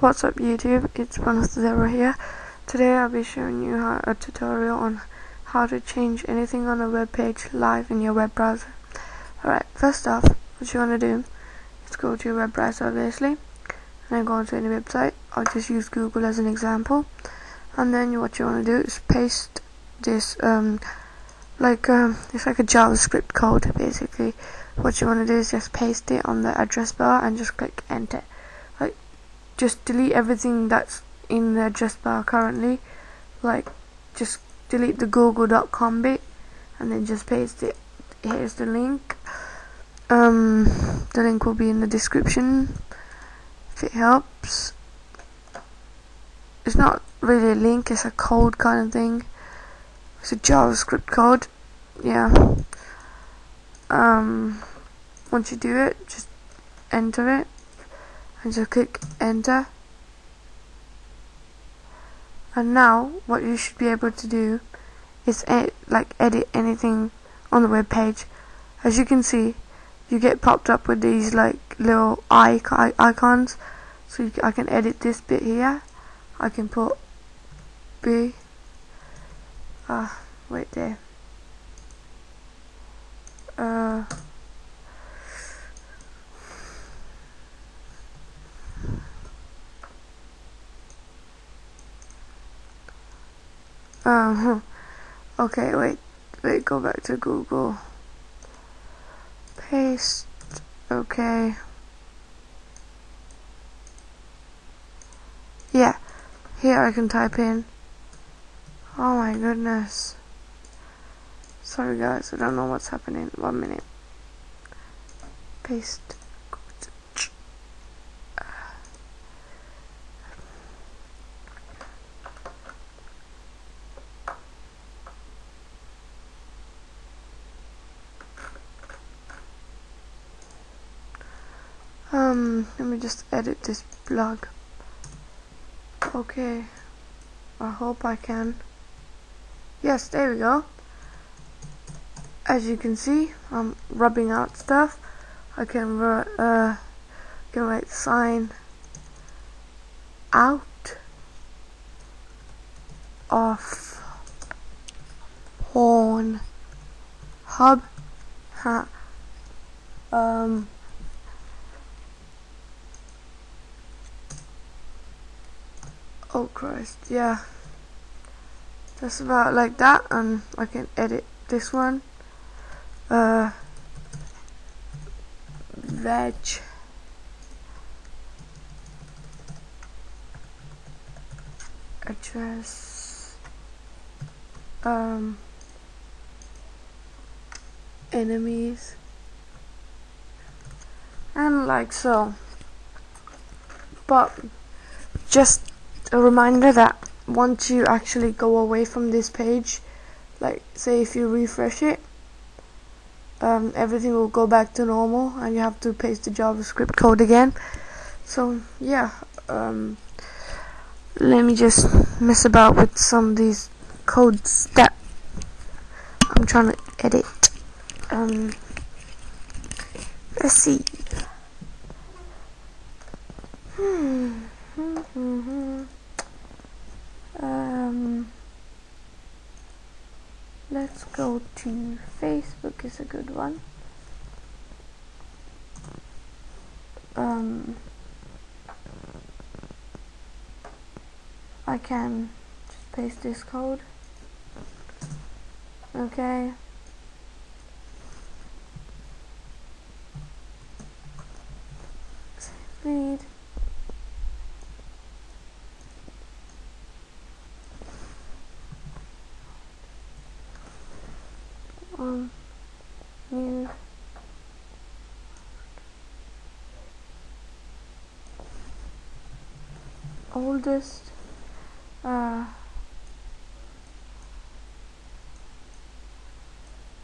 What's up YouTube, it's Zero here. Today I'll be showing you how, a tutorial on how to change anything on a web page live in your web browser. Alright, first off, what you want to do is go to your web browser obviously, and then go onto any website. I'll just use Google as an example. And then what you want to do is paste this, um, like, um, it's like a JavaScript code basically. What you want to do is just paste it on the address bar and just click enter just delete everything that's in the address bar currently. Like just delete the google.com bit and then just paste it. Here's the link. Um, the link will be in the description if it helps. It's not really a link it's a code kind of thing. It's a JavaScript code yeah. Um, once you do it just enter it and click enter. And now what you should be able to do is ed like edit anything on the web page. As you can see you get popped up with these like little icons. So I can edit this bit here. I can put B ah uh, wait there. Uh Um, okay, wait, wait, go back to Google. Paste, okay. Yeah, here I can type in. Oh my goodness. Sorry guys, I don't know what's happening. One minute. Paste. Um, let me just edit this blog. Okay. I hope I can. Yes, there we go. As you can see, I'm rubbing out stuff. I can uh can write sign out of horn hub ha um oh Christ yeah. Just about like that and I can edit this one. Uh veg. Address. Um enemies. And like so. But just a reminder that once you actually go away from this page like say if you refresh it um, everything will go back to normal and you have to paste the JavaScript code again. So yeah um, let me just mess about with some of these codes that I'm trying to edit. Um, let's see. Hmm. Mm -hmm. Um, let's go to Facebook is a good one. Um, I can just paste this code. Okay. Read. Um new oldest uh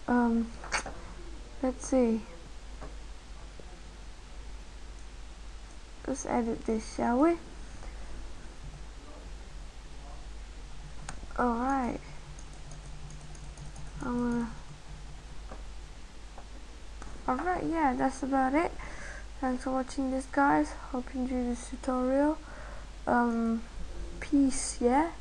um let's see. Let's edit this shall we? Alright. I'm gonna Alright, yeah, that's about it. Thanks for watching this guys. Hope you enjoyed this tutorial. um, peace, yeah?